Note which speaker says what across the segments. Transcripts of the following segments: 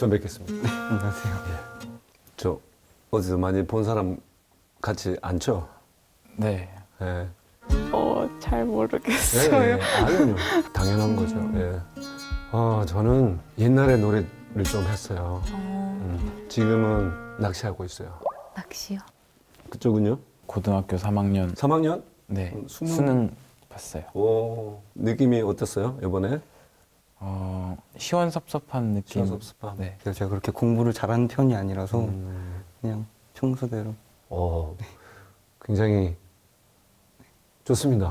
Speaker 1: 처음 뵙겠습니다.
Speaker 2: 안녕하세요.
Speaker 1: 저 어디서 많이 본 사람 같이 앉죠?
Speaker 3: 네.
Speaker 1: 예.
Speaker 4: 어, 잘
Speaker 1: 예,
Speaker 4: 모르겠어요.
Speaker 1: 예. 아니요. 당연한 거죠. 예. 어, 저는 옛날에 노래를 좀 했어요.
Speaker 5: 어,
Speaker 1: 음, 지금은 낚시하고 있어요.
Speaker 5: 낚시요?
Speaker 1: 그쪽은요?
Speaker 3: 고등학교 3학년
Speaker 1: 3학년?
Speaker 3: 네.
Speaker 1: 음, 수능-
Speaker 3: 수능 봤어요.
Speaker 1: 오, 느낌이 어땠어요? 이번에?
Speaker 3: 어, 시원섭섭한 느낌.
Speaker 1: 시원섭섭함.
Speaker 3: 네.
Speaker 2: 그래서 제가 그렇게 공부를 잘하는 편이 아니라서
Speaker 1: 음,
Speaker 2: 그냥 평소대로
Speaker 1: 어, 굉장히 좋습니다.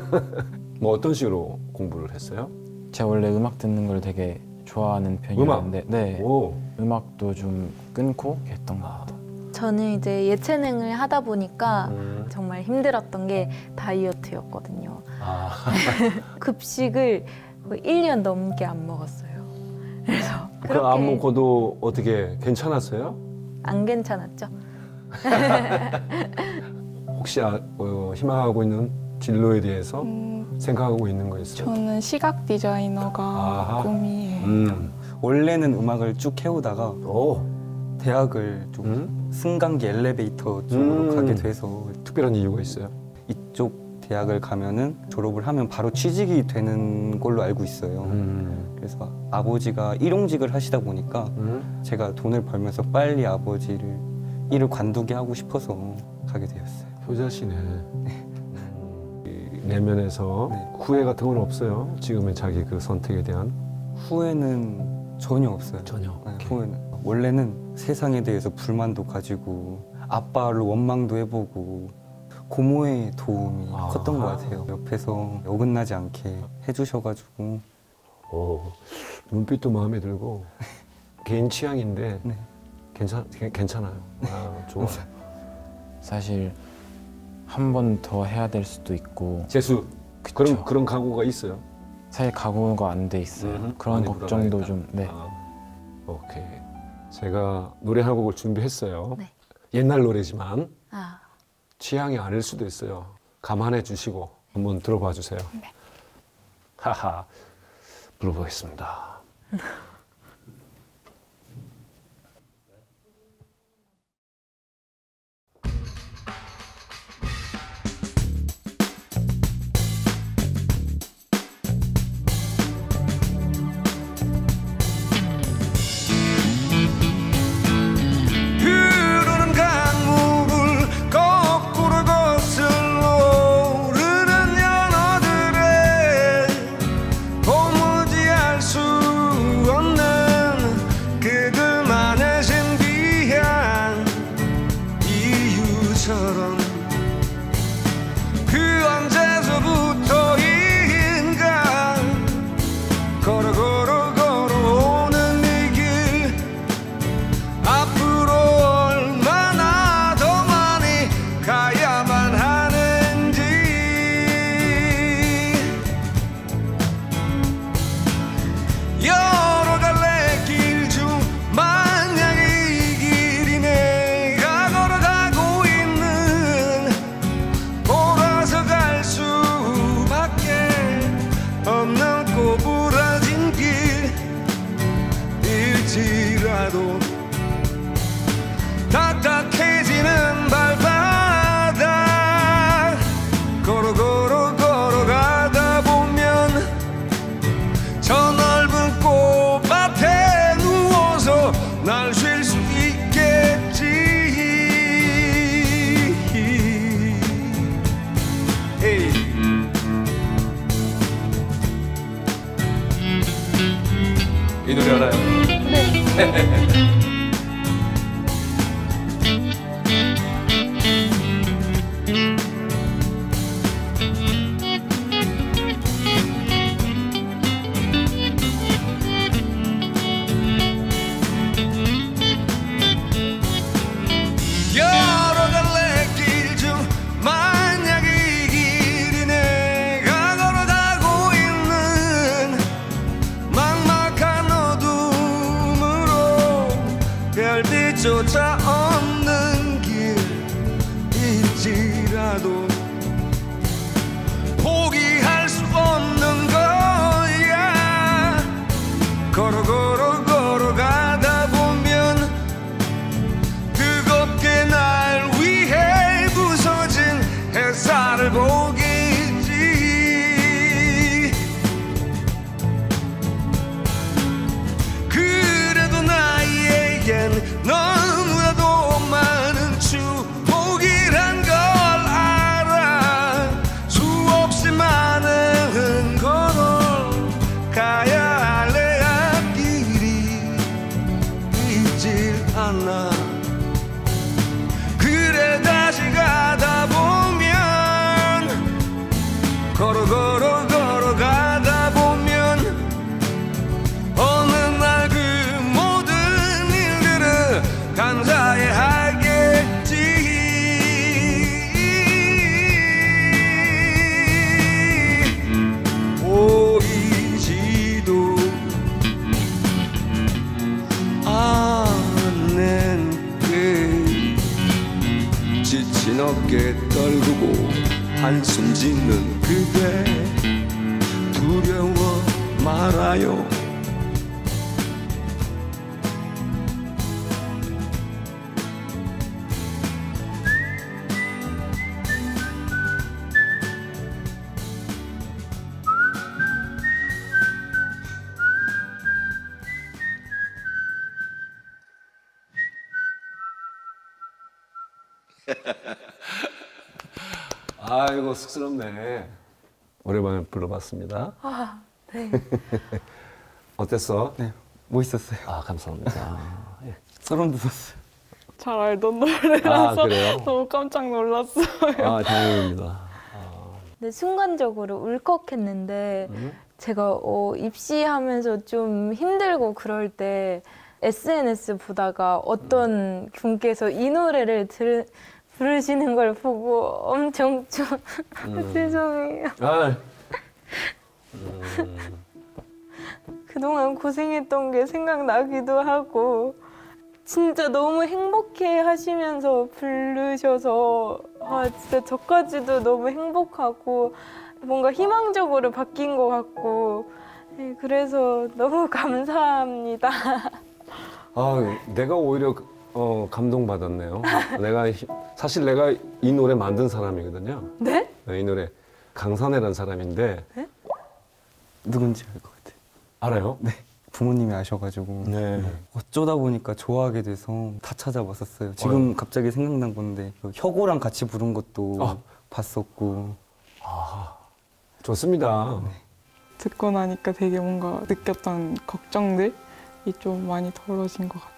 Speaker 1: 뭐 어떤 식으로 공부를 했어요?
Speaker 3: 제가 원래 음악 듣는 걸 되게 좋아하는 편이었는데 네.
Speaker 1: 오,
Speaker 3: 음악도 좀 끊고 했던 것
Speaker 1: 아.
Speaker 3: 같아요.
Speaker 5: 저는 이제 예체능을 하다 보니까
Speaker 1: 음,
Speaker 5: 정말 힘들었던 게 다이어트였거든요.
Speaker 1: 아,
Speaker 5: 급식을 거의 1년 넘게 안 먹었어요. 그래서
Speaker 1: 그
Speaker 5: 그렇게
Speaker 1: 안 먹고도 어떻게 괜찮았어요?
Speaker 5: 안 괜찮았죠?
Speaker 1: 혹시 아, 어, 희망하고 있는 진로에 대해서
Speaker 4: 음,
Speaker 1: 생각하고 있는 거 있어요?
Speaker 4: 저는 시각 디자이너가
Speaker 1: 아하.
Speaker 4: 꿈이에요.
Speaker 1: 음,
Speaker 2: 원래는 음악을 쭉 해오다가
Speaker 1: 오,
Speaker 2: 대학을 좀
Speaker 1: 음?
Speaker 2: 승강기 엘리베이터 쪽으로
Speaker 1: 음.
Speaker 2: 가게 돼서
Speaker 1: 특별한 이유가 있어요?
Speaker 2: 이쪽 대학을 가면은 졸업을 하면 바로 취직이 되는 걸로 알고 있어요.
Speaker 1: 음,
Speaker 2: 그래서 아버지가 일용직을 하시다 보니까
Speaker 1: 음?
Speaker 2: 제가 돈을 벌면서 빨리 아버지를 일을 관두게 하고 싶어서 가게 되었어요.
Speaker 1: 효자시네. 음, 이 내면에서
Speaker 2: 네.
Speaker 1: 후회 같은 건 없어요? 지금의 자기 그 선택에 대한?
Speaker 2: 후회는 전혀 없어요.
Speaker 1: 전혀.
Speaker 2: 네, 후회는 원래는 세상에 대해서 불만도 가지고 아빠로 원망도 해보고 고모의 도움이
Speaker 1: 아.
Speaker 2: 컸던 것 같아요. 옆에서 어긋나지 않게 해주셔가지고
Speaker 1: 오, 눈빛도 마음에 들고 개인 취향인데
Speaker 2: 네.
Speaker 1: 괜찮 괜- 괜찮아요. 아, 좋아.
Speaker 3: 사실 한 번 더 해야 될 수도 있고
Speaker 1: 재수
Speaker 3: 그쵸.
Speaker 1: 그런 그런 각오가 있어요.
Speaker 3: 사실 각오가 안 돼 있어요.
Speaker 1: 음,
Speaker 3: 그런 걱정도
Speaker 1: 물어봐야겠다.
Speaker 3: 좀 네.
Speaker 1: 아, 오케이. 제가 노래 한 곡을 준비했어요.
Speaker 5: 네.
Speaker 1: 옛날 노래지만
Speaker 5: 아,
Speaker 1: 취향이 아닐 수도 있어요. 감안해 주시고 한번 들어봐 주세요.
Speaker 5: 네.
Speaker 1: 하하. 불러보겠습니다.
Speaker 6: 조차 없는 길일지라도 포기할 수 없는 거야. 걸어 걸어 걸어 한숨 짓는 그대. 두려워 말아요
Speaker 1: 아이고 쑥스럽네. 오랜만에 불러봤습니다.
Speaker 5: 아, 네.
Speaker 1: 어땠어?
Speaker 2: 네, 멋있었어요.
Speaker 1: 아 감사합니다. 예.
Speaker 2: 소름 돋았어요.
Speaker 4: 잘 알던
Speaker 1: 아
Speaker 4: 노래라서
Speaker 1: 그래요?
Speaker 4: 너무 깜짝 놀랐어요.
Speaker 1: 아 다행입니다.
Speaker 5: 근데 순간적으로 울컥했는데
Speaker 1: 음?
Speaker 5: 제가 어, 입시하면서 좀 힘들고 그럴 때 SNS 보다가 어떤 분께서 이 노래를 들, 부르시는 걸 보고 엄청 좀
Speaker 1: 음.
Speaker 5: 죄송해요.
Speaker 1: 아, 음,
Speaker 5: 그동안 고생했던 게 생각나기도 하고 진짜 너무 행복해 하시면서 부르셔서 아 진짜 저까지도 너무 행복하고 뭔가 희망적으로 바뀐 것 같고 네, 그래서 너무 감사합니다.
Speaker 1: 아 내가 오히려 어, 감동받았네요. 내가 히- 사실 내가 이 노래 만든 사람이거든요.
Speaker 5: 네?
Speaker 1: 이 노래 강산해라는 사람인데
Speaker 2: 누군지 알 것 같아요.
Speaker 1: 알아요?
Speaker 2: 네, 부모님이 아셔가지고
Speaker 1: 네.
Speaker 2: 어쩌다 보니까 좋아하게 돼서 다 찾아봤었어요. 지금 갑자기 생각난 건데 그 혁오랑 같이 부른 것도
Speaker 1: 어.
Speaker 2: 봤었고
Speaker 1: 좋습니다.
Speaker 4: 듣고 나니까 되게 뭔가 느꼈던 걱정들이 좀 많이 덜어진 것 같아요.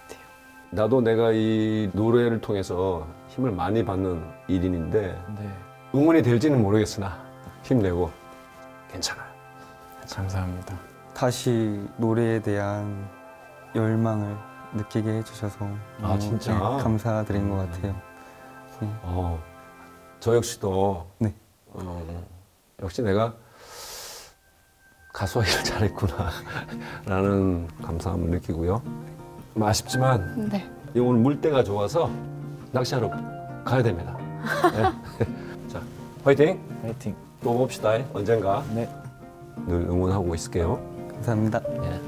Speaker 1: 나도 내가 이 노래를 통해서 힘을 많이 받는 일인인데
Speaker 3: 네,
Speaker 1: 응원이 될지는 모르겠으나 힘내고 괜찮아요.
Speaker 3: 감사합니다.
Speaker 2: 다시 노래에 대한 열망을 느끼게 해주셔서
Speaker 1: 아, 진짜?
Speaker 2: 네, 감사드린 것 같아요. 네.
Speaker 1: 어, 저 역시도
Speaker 2: 네.
Speaker 1: 어, 역시 내가 가수하기를 잘했구나 라는 감사함을 느끼고요. 뭐 아쉽지만
Speaker 4: 네.
Speaker 1: 이 오늘 물때가 좋아서 낚시하러 가야 됩니다. 네. 자, 화이팅!
Speaker 3: 파이팅.
Speaker 1: 또 봅시다. 언젠가
Speaker 3: 네.
Speaker 1: 늘 응원하고 있을게요.
Speaker 2: 감사합니다.
Speaker 1: 예.